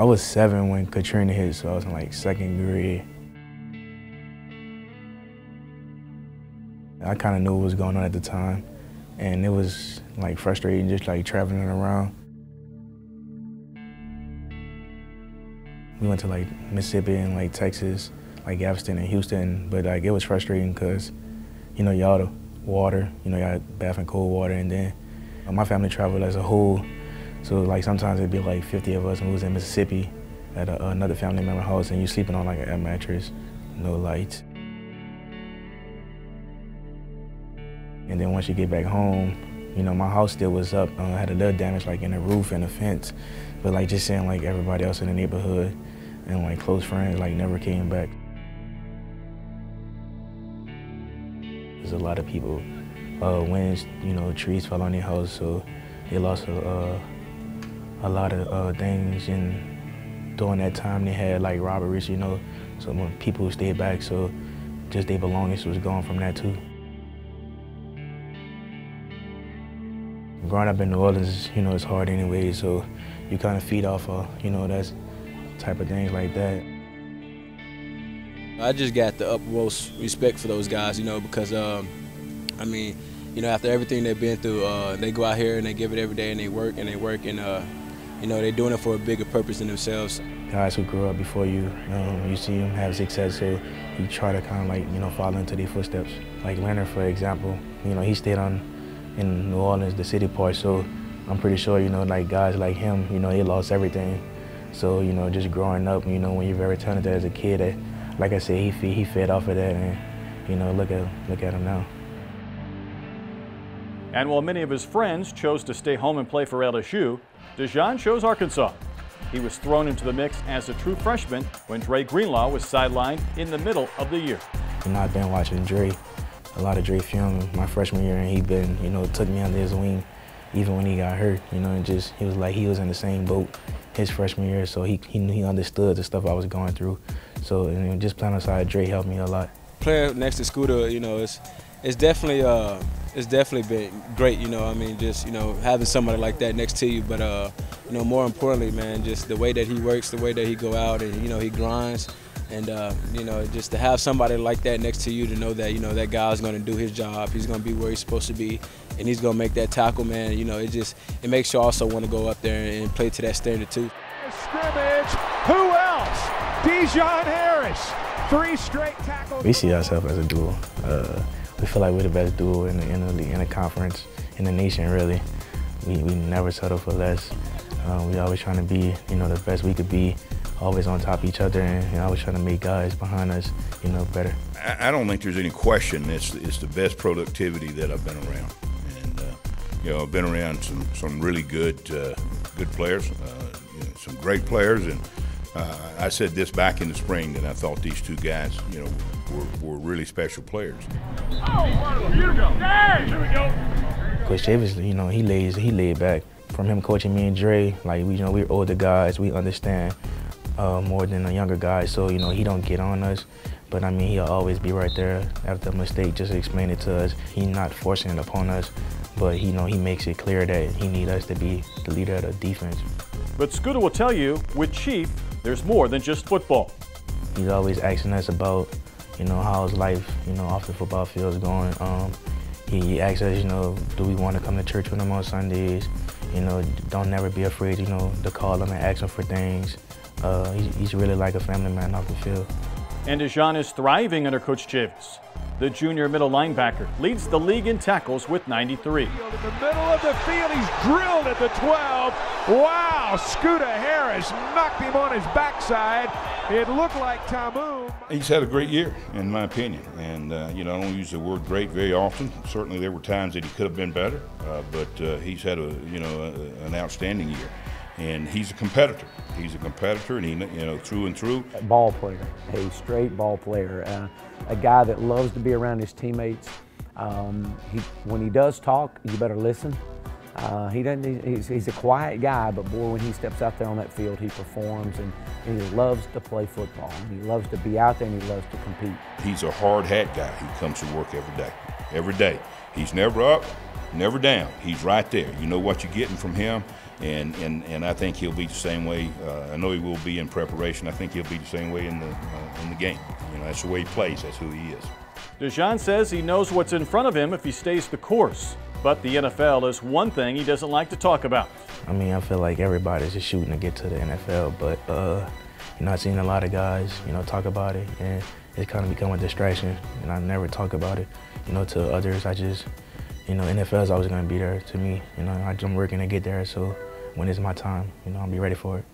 I was seven when Katrina hit, so I was in like second grade. I kind of knew what was going on at the time, and it was like frustrating just like traveling around. We went to like Mississippi and like Texas, like Galveston and Houston, but like it was frustrating because, you know, y'all the water, you know, y'all bath in cold water, and then my family traveled as a whole, so like sometimes it'd be like 50 of us, and we was in Mississippi at a, another family member house, and you're sleeping on like a mattress, no lights. And then once you get back home, you know, my house still was up. Uh, I had a little damage like in the roof and the fence, but like just seeing like everybody else in the neighborhood and like close friends like never came back. There's a lot of people, uh, winds, you know, trees fell on their house, so they lost a, uh, a lot of uh, things. And during that time, they had like robberies, you know, so when people stayed back, so just their belongings was gone from that too. growing up in New Orleans, you know, it's hard anyway, so you kind of feed off of, you know, that type of things like that. I just got the utmost respect for those guys, you know, because, um, I mean, you know, after everything they've been through, uh, they go out here and they give it every day and they work and they work and, uh, you know, they're doing it for a bigger purpose than themselves. Guys who grew up before you, um, you see them have success, so you try to kind of like, you know, follow into their footsteps. Like Leonard, for example, you know, he stayed on in New Orleans, the city part. So I'm pretty sure, you know, like guys like him, you know, he lost everything. So, you know, just growing up, you know, when you're very talented as a kid, that, like I said, he, he fed off of that and, you know, look at, look at him now. And while many of his friends chose to stay home and play for LSU, De'Jon chose Arkansas. He was thrown into the mix as a true freshman when Dre Greenlaw was sidelined in the middle of the year. You know, I've been watching Dre a lot of Dre film my freshman year, and he been, you know, took me under his wing even when he got hurt, you know, and just, he was like, he was in the same boat his freshman year, so he, he, knew he understood the stuff I was going through. So, and just playing aside Dre helped me a lot. Playing next to Scoota, you know, it's, it's definitely, uh, it's definitely been great, you know, I mean, just, you know, having somebody like that next to you, but, uh, you know, more importantly, man, just the way that he works, the way that he go out and, you know, he grinds, and uh, you know, just to have somebody like that next to you to know that you know that guy's going to do his job. He's going to be where he's supposed to be, and he's going to make that tackle, man. You know, it just it makes you also want to go up there and play to that standard too. Scrimmage. Who else? De'Jon Harris. Three straight tackles. We see ourselves as a duo. Uh, we feel like we're the best duo in the, in the, in the conference, in the nation, really. We, we never settle for less. Uh, we always trying to be, you know, the best we could be always on top of each other and always trying to make guys behind us, you know, better. I don't think there's any question it's, it's the best productivity that I've been around. And, uh, you know, I've been around some, some really good, uh, good players, uh, you know, some great players. And uh, I said this back in the spring that I thought these two guys, you know, were, were really special players. Oh, here we go. Here we go. Coach Chavis, you know, he lays, he laid back. From him coaching me and Dre, like, we, you know, we're older guys, we understand uh, more than the younger guys, so you know he don't get on us. But I mean, he'll always be right there after a mistake, just explain it to us. He's not forcing it upon us, but he you know he makes it clear that he need us to be the leader of the defense. But Scoota will tell you, with Chief, there's more than just football. He's always asking us about, you know, how's life, you know, off the football field is going. Um, he asks us, you know, do we want to come to church with him on Sundays? You know, don't never be afraid, you know, to call him and ask him for things. Uh, he's really like a family man off the field. And De'Jon is thriving under Coach Chavis. The junior middle linebacker leads the league in tackles with 93. In the middle of the field, he's drilled at the 12. Wow, Scoota Harris knocked him on his backside. It looked like Ta'amu. He's had a great year, in my opinion. And, uh, you know, I don't use the word great very often. Certainly there were times that he could have been better, uh, but uh, he's had a, you know, a, an outstanding year and he's a competitor. He's a competitor, and he, you know, through and through. Ball player, a straight ball player, uh, a guy that loves to be around his teammates. Um, he, when he does talk, you better listen. Uh, he doesn't. He's, he's, a quiet guy, but boy, when he steps out there on that field, he performs, and, and he loves to play football. He loves to be out there, and he loves to compete. He's a hard hat guy. He comes to work every day. Every day. He's never up. Never down. He's right there. You know what you're getting from him, and and, and I think he'll be the same way. Uh, I know he will be in preparation. I think he'll be the same way in the uh, in the game. You know, that's the way he plays. That's who he is. De'Jon says he knows what's in front of him if he stays the course, but the NFL is one thing he doesn't like to talk about. I mean, I feel like everybody's just shooting to get to the NFL, but uh, you know, I've seen a lot of guys, you know, talk about it, and it's kind of become a distraction, and I never talk about it, you know, to others. I just, you know, NFL is always going to be there to me. You know, I'm working to get there, so when it's my time, you know, I'll be ready for it.